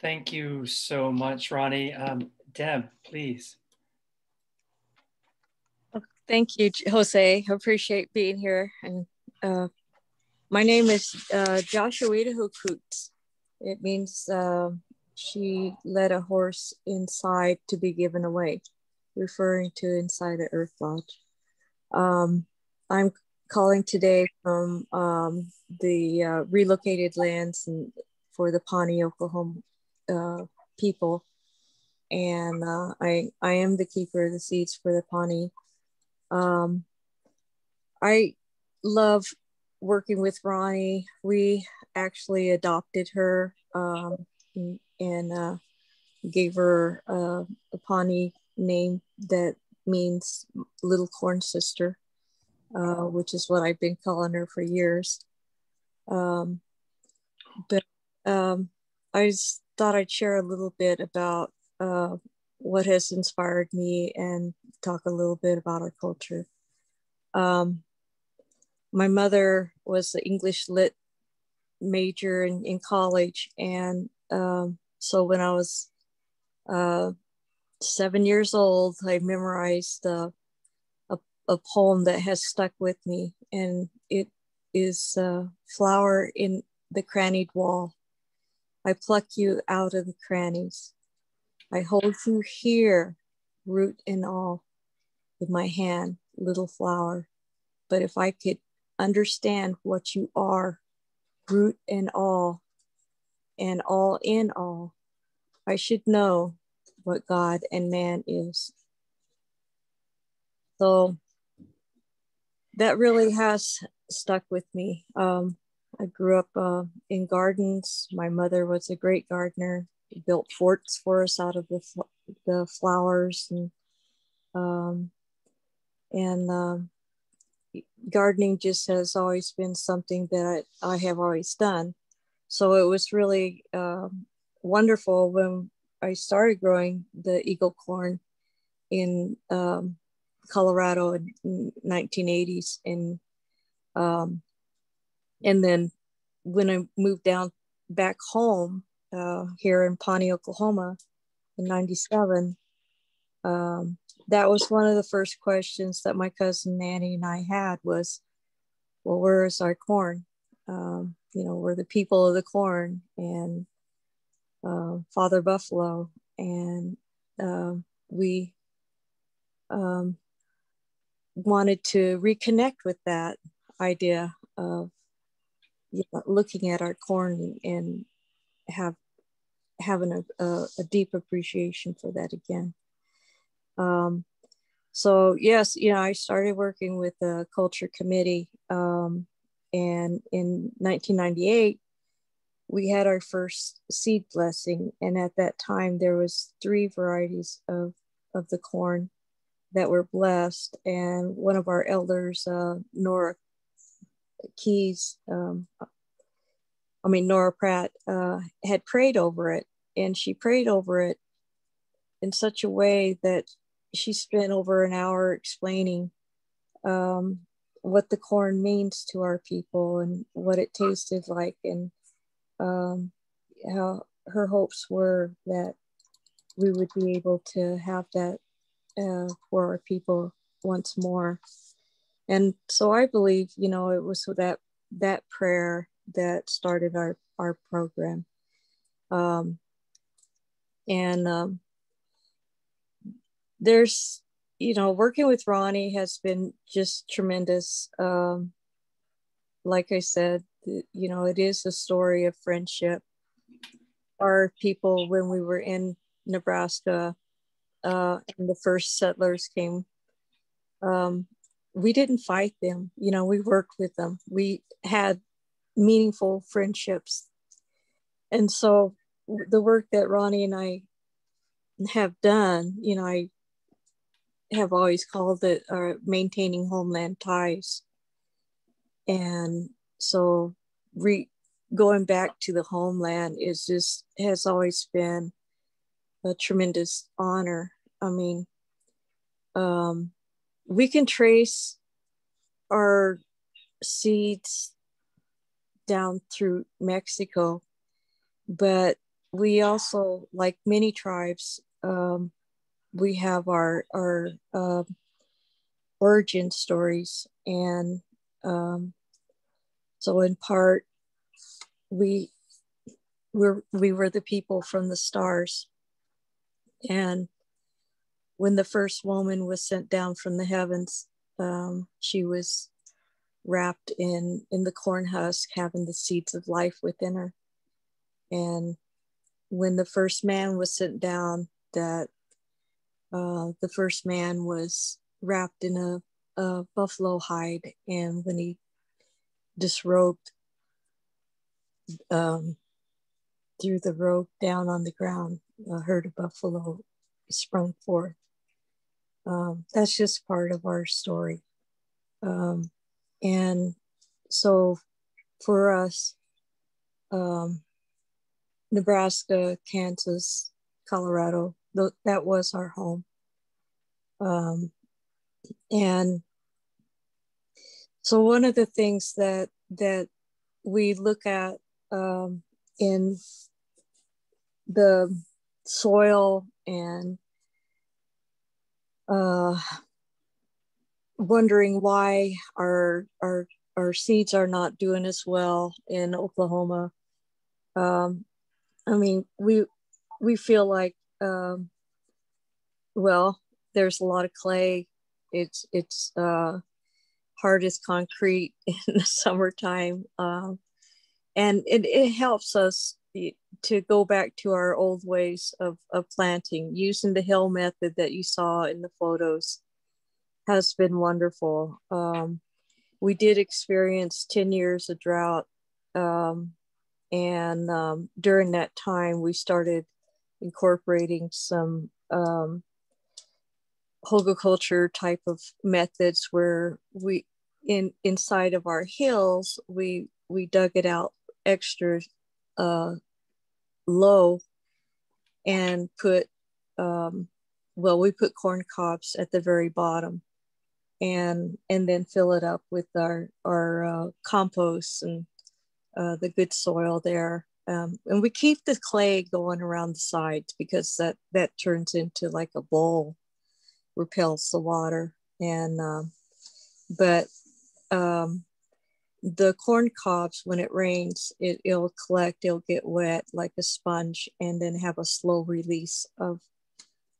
Thank you so much, Ronnie. Um, Deb, please. Thank you, Jose. I appreciate being here. And uh, my name is uh, Joshua Hukut. It means uh, she led a horse inside to be given away, referring to inside the Earth Lodge. Um, I'm calling today from um, the uh, relocated lands and for the Pawnee, Oklahoma uh, people. And uh, I, I am the keeper of the seeds for the Pawnee. Um, I love working with Ronnie. We actually adopted her um, and uh, gave her uh, a Pawnee name that means little corn sister uh, which is what I've been calling her for years. Um, but um, I just thought I'd share a little bit about uh, what has inspired me and talk a little bit about our culture. Um, my mother was the English lit major in, in college. And um, so when I was uh, seven years old, I memorized uh, a poem that has stuck with me, and it is uh, Flower in the Crannied Wall. I pluck you out of the crannies. I hold you here, root and all, with my hand, little flower. But if I could understand what you are, root and all, and all in all, I should know what God and man is. So that really has stuck with me. Um, I grew up uh, in gardens. My mother was a great gardener, built forts for us out of the, the flowers and um, and um, gardening just has always been something that I, I have always done. So it was really uh, wonderful when I started growing the eagle corn in um, Colorado in 1980s, and um, and then when I moved down back home uh, here in Pawnee, Oklahoma, in '97, um, that was one of the first questions that my cousin Nanny and I had was, well, where is our corn? Um, you know, we're the people of the corn and uh, Father Buffalo. And uh, we um, wanted to reconnect with that idea of you know, looking at our corn and have having a, a, a deep appreciation for that again. Um, so yes, you know, I started working with the culture committee, um, and in 1998, we had our first seed blessing, and at that time there was three varieties of of the corn that were blessed, and one of our elders, uh, Nora Keys, um, I mean Nora Pratt, uh, had prayed over it, and she prayed over it in such a way that she spent over an hour explaining um, what the corn means to our people and what it tasted like and um, how her hopes were that we would be able to have that uh, for our people once more. And so I believe, you know, it was that that prayer that started our our program. Um, and um, there's you know working with ronnie has been just tremendous. Um like i said you know it is a story of friendship. Our people when we were in nebraska uh and the first settlers came um we didn't fight them. You know we worked with them. We had meaningful friendships and so the work that ronnie and i have done you know i have always called it uh, maintaining homeland ties. And so re- going back to the homeland is just has always been a tremendous honor. I mean, um, we can trace our seeds down through Mexico, but we also, like many tribes, um, we have our our uh, origin stories, and um, so in part, we we're, we were the people from the stars, and when the first woman was sent down from the heavens, um, she was wrapped in in the corn husk, having the seeds of life within her, and when the first man was sent down, that uh, the first man was wrapped in a, a buffalo hide, and when he disrobed, um, threw the rope down on the ground, a herd of buffalo sprung forth. Um, that's just part of our story. Um, and so for us, um, Nebraska, Kansas, Colorado, th- that was our home. Um, and so one of the things that that we look at um, in the soil and uh, wondering why our our our seeds are not doing as well in Oklahoma. Um, I mean, we we feel like um, well, there's a lot of clay. It's it's uh, hard as concrete [laughs] in the summertime, um, and it, it helps us, to go back to our old ways of, of planting using the hill method that you saw in the photos has been wonderful. Um, we did experience 10 years of drought um, and um, during that time we started incorporating some um, hugelkultur type of methods where we in inside of our hills we we dug it out extra uh, low and put um, well we put corn cobs at the very bottom and and then fill it up with our our uh, compost and uh, the good soil there. Um, and we keep the clay going around the sides because that that turns into like a bowl repels the water. And um, but um, the corn cobs when it rains it, it'll collect it'll get wet like a sponge and then have a slow release of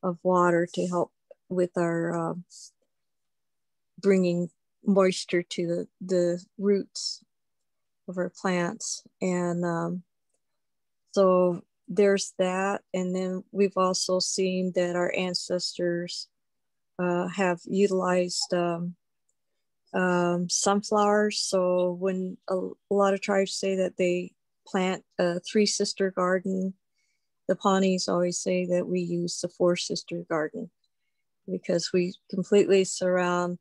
of water to help with our um, bringing moisture to the, the roots of our plants and um, so there's that and then we've also seen that our ancestors uh, have utilized um, um, sunflowers. So when a, a, lot of tribes say that they plant a three sister garden, the Pawnees always say that we use the four sister garden because we completely surround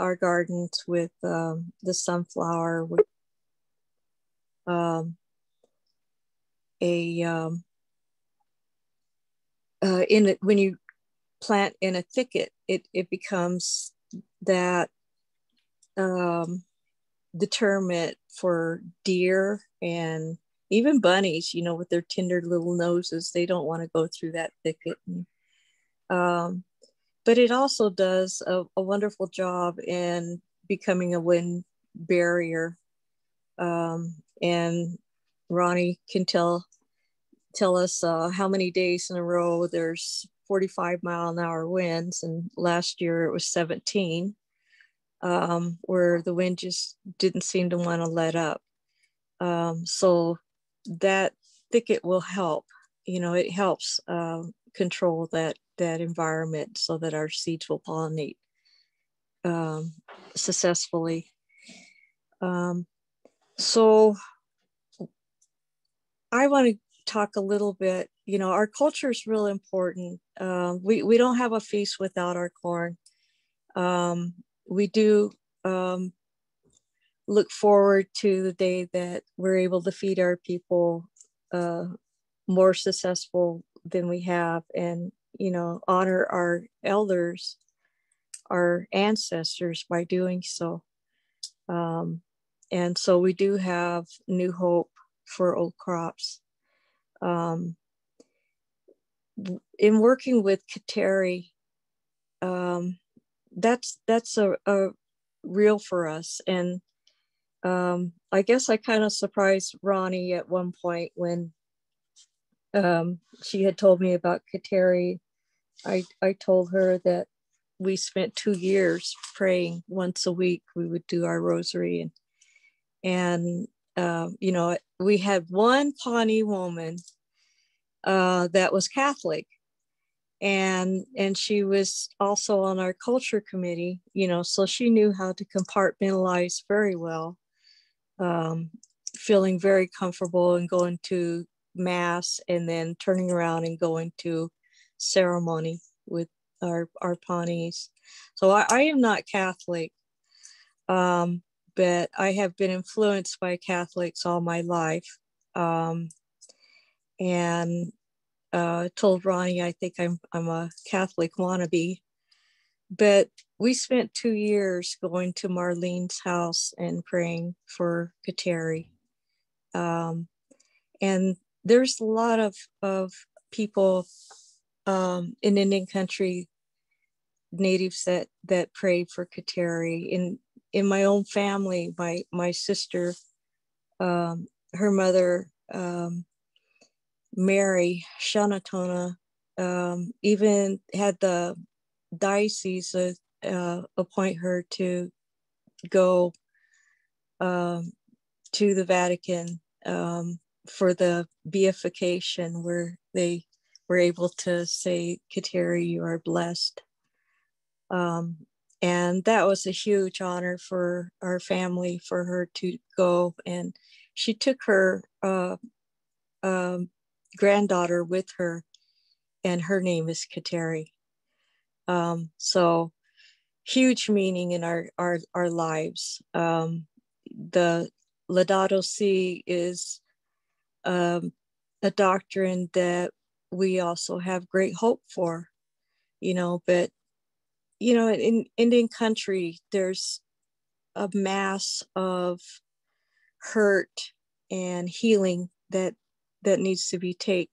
our gardens with um, the sunflower with um, a um, uh, in when you plant in a thicket it, it becomes that um, deterrent for deer and even bunnies, you know, with their tender little noses, they don't want to go through that thicket. And, um, but it also does a, a, wonderful job in becoming a wind barrier. Um, and Ronnie can tell tell us uh, how many days in a row there's 45 mile an hour winds, and last year it was 17 um, where the wind just didn't seem to want to let up. Um, so that thicket will help. You know, it helps uh, control that that environment so that our seeds will pollinate um, successfully. Um, so I want to talk a little bit. You know, our culture is real important. Uh, we we don't have a feast without our corn. Um, we do um, look forward to the day that we're able to feed our people uh, more successful than we have and you know honor our elders our ancestors by doing so. Um, and so we do have new hope for old crops. Um, in working with Kateri, um, that's that's a, a real for us. And um, i guess i kind of surprised ronnie at one point when um, she had told me about kateri. I, I told her that we spent two years praying once a week. We would do our rosary and and uh, you know we had one pawnee woman uh, that was catholic. And and she was also on our culture committee you know so she knew how to compartmentalize very well um, feeling very comfortable and going to mass and then turning around and going to ceremony with our our Pawnees. So I, I am not Catholic, um, but I have been influenced by Catholics all my life. Um, and uh, told Ronnie I think I'm I'm a Catholic wannabe, but we spent two years going to Marlene's house and praying for Kateri. Um, and there's a lot of of people um, in Indian country, natives that that pray for Kateri. In in my own family, my my sister, um, her mother um, Mary Shanatona um, even had the diocese uh, uh, appoint her to go um, to the Vatican um, for the beatification where they were able to say, Kateri, you are blessed. Um, and that was a huge honor for our family for her to go. And she took her uh, um, granddaughter with her, and her name is Kateri. Um, so huge meaning in our our, our lives. Um, the Laudato Si is um, a doctrine that we also have great hope for, you know, but, you know, in Indian country, there's a mass of hurt and healing that that needs to be take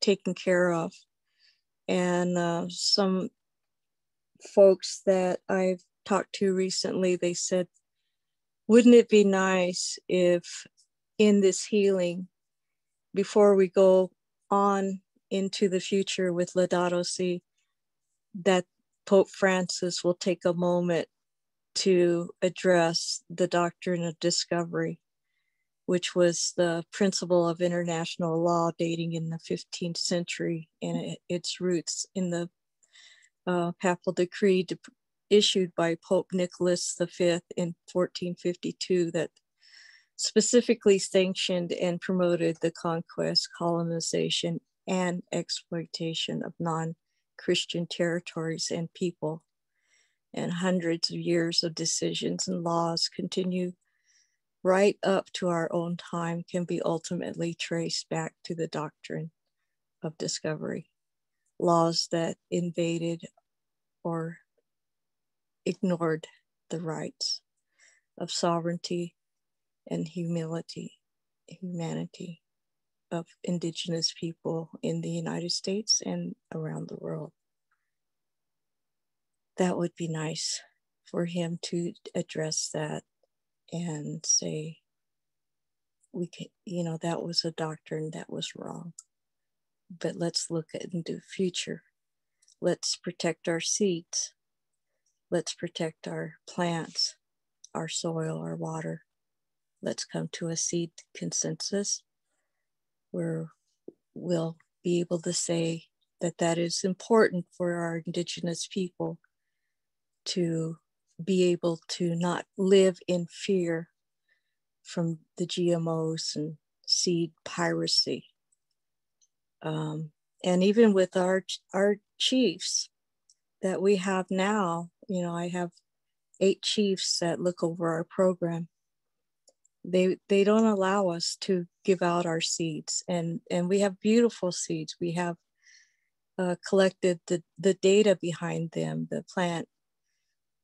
taken care of. And uh, some folks that i've talked to recently they said wouldn't it be nice if in this healing before we go on into the future with Laudato Si, that Pope Francis will take a moment to address the doctrine of discovery, which was the principle of international law dating in the 15th century and its roots in the uh, papal decree issued by Pope Nicholas V in 1452 that specifically sanctioned and promoted the conquest, colonization, and exploitation of non Christian territories and people. And hundreds of years of decisions and laws continue right up to our own time can be ultimately traced back to the doctrine of discovery. Laws that invaded or ignored the rights of sovereignty and humility, humanity of indigenous people in the United States and around the world. That would be nice for him to address that and say, we can, you know, that was a doctrine that was wrong. But let's look into the future. Let's protect our seeds. Let's protect our plants, our soil, our water. Let's come to a seed consensus where we'll be able to say that that is important for our indigenous people to be able to not live in fear from the GMOs and seed piracy. Um, and even with our our chiefs that we have now, you know, I have eight chiefs that look over our program they they don't allow us to give out our seeds. And and we have beautiful seeds. We have uh, collected the the data behind them the plant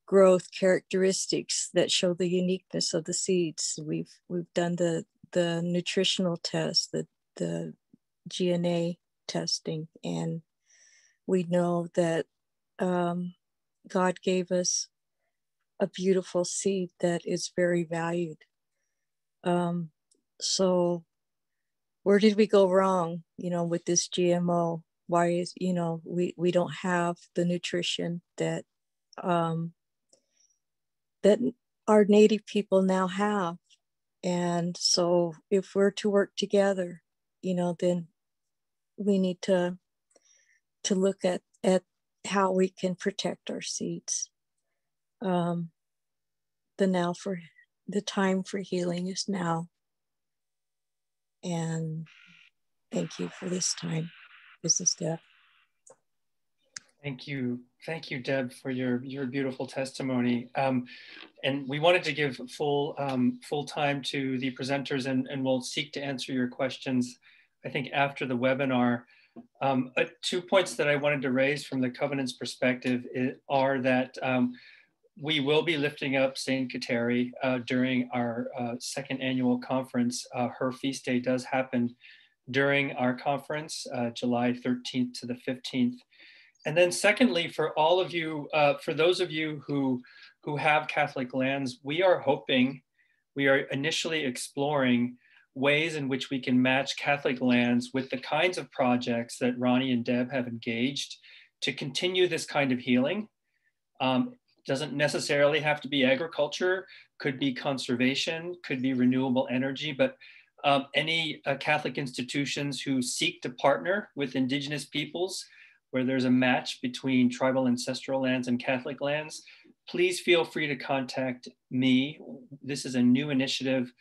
growth characteristics that show the uniqueness of the seeds. We've we've done the the nutritional test the the DNA testing and we know that um, god gave us a beautiful seed that is very valued um, so where did we go wrong, you know, with this GMO? Why is, you know, we, we don't have the nutrition that um, that our native people now have. And so if we're to work together, you know, then we need to to look at at how we can protect our seeds. Um, the now for the time for healing is now. And thank you for this time. This is Deb. Thank you. Thank you, Deb, for your, your beautiful testimony. Um, and we wanted to give full, um, full time to the presenters and, and we'll seek to answer your questions, I think, after the webinar. Um, uh, two points that I wanted to raise from the Covenant's perspective are that um, we will be lifting up Saint Kateri uh, during our uh, second annual conference. Uh, her feast day does happen during our conference, uh, July 13th to the 15th. And then secondly, for all of you, uh, for those of you who, who have Catholic lands, we are hoping, we are initially exploring ways in which we can match Catholic lands with the kinds of projects that Ronnie and Deb have engaged to continue this kind of healing. Um, doesn't necessarily have to be agriculture, could be conservation, could be renewable energy, but Um, any uh, Catholic institutions who seek to partner with Indigenous peoples, where there's a match between tribal ancestral lands and Catholic lands, please feel free to contact me. This is a new initiative,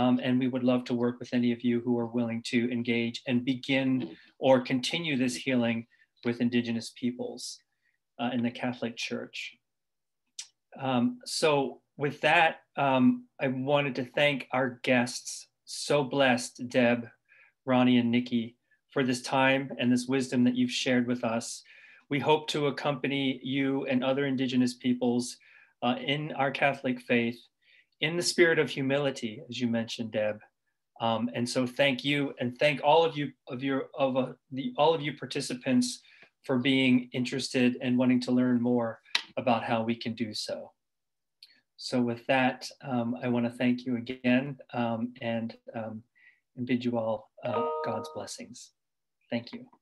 um, and we would love to work with any of you who are willing to engage and begin or continue this healing with Indigenous peoples uh, in the Catholic Church. Um, so with that, um, I wanted to thank our guests. So blessed, Deb, Ronnie, and Nikki, for this time and this wisdom that you've shared with us. We hope to accompany you and other Indigenous peoples uh, in our Catholic faith in the spirit of humility, as you mentioned, Deb. Um, and so thank you and thank all of you of your of uh, the all of you participants for being interested and wanting to learn more about how we can do so. So with that, um, I want to thank you again um, and, um, and bid you all uh, God's blessings. Thank you.